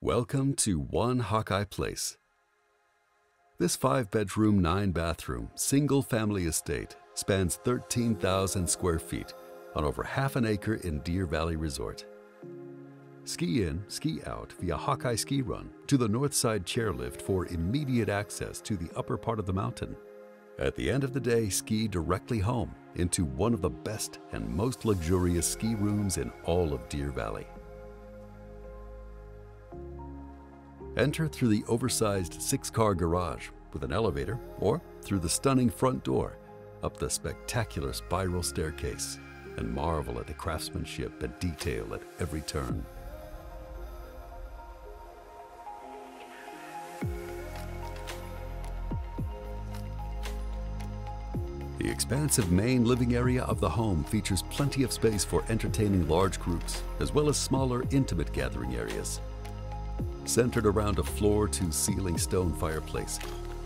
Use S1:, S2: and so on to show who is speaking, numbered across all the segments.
S1: Welcome to One Hawkeye Place. This five bedroom, nine bathroom, single family estate spans 13,000 square feet on over half an acre in Deer Valley Resort. Ski in, ski out via Hawkeye Ski Run to the north side Chairlift for immediate access to the upper part of the mountain. At the end of the day, ski directly home into one of the best and most luxurious ski rooms in all of Deer Valley. Enter through the oversized six car garage with an elevator or through the stunning front door up the spectacular spiral staircase and marvel at the craftsmanship and detail at every turn. The expansive main living area of the home features plenty of space for entertaining large groups, as well as smaller, intimate gathering areas. Centered around a floor to ceiling stone fireplace,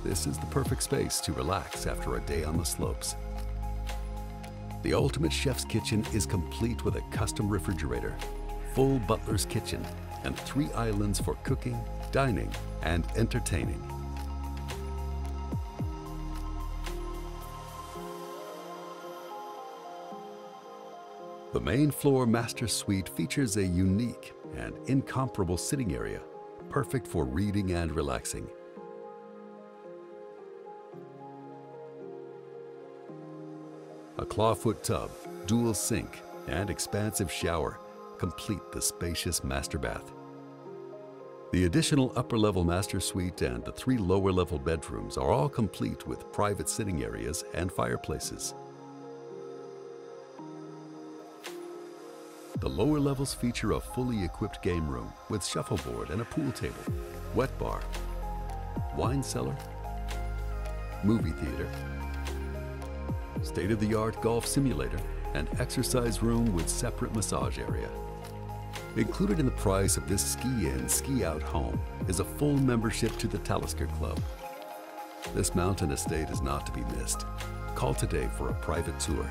S1: this is the perfect space to relax after a day on the slopes. The ultimate chef's kitchen is complete with a custom refrigerator, full butler's kitchen, and three islands for cooking, dining, and entertaining. The main floor master suite features a unique and incomparable sitting area, perfect for reading and relaxing. A clawfoot tub, dual sink, and expansive shower complete the spacious master bath. The additional upper level master suite and the three lower level bedrooms are all complete with private sitting areas and fireplaces. The lower levels feature a fully equipped game room with shuffleboard and a pool table, wet bar, wine cellar, movie theater, state-of-the-art golf simulator, and exercise room with separate massage area. Included in the price of this ski-in, ski-out home is a full membership to the Talisker Club. This mountain estate is not to be missed. Call today for a private tour